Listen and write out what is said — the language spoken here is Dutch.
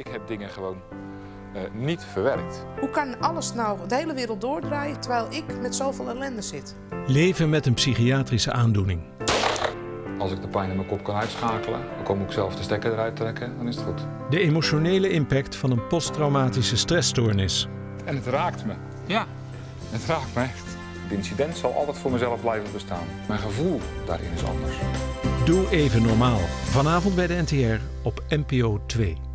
Ik heb dingen gewoon eh, niet verwerkt. Hoe kan alles nou de hele wereld doordraaien terwijl ik met zoveel ellende zit? Leven met een psychiatrische aandoening. Als ik de pijn in mijn kop kan uitschakelen, dan kom ik zelf de stekker eruit trekken, dan is het goed. De emotionele impact van een posttraumatische stressstoornis. En het raakt me. Ja, het raakt me echt. Het incident zal altijd voor mezelf blijven bestaan. Mijn gevoel daarin is anders. Doe even normaal. Vanavond bij de NTR op NPO 2.